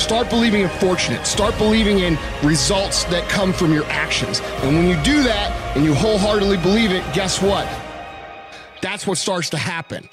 Start believing in fortunate. Start believing in results that come from your actions. And when you do that and you wholeheartedly believe it, guess what? That's what starts to happen.